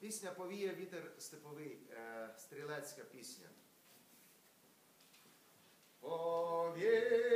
Пісня Повіє вітер степовий, е, стрілецька пісня. Повіє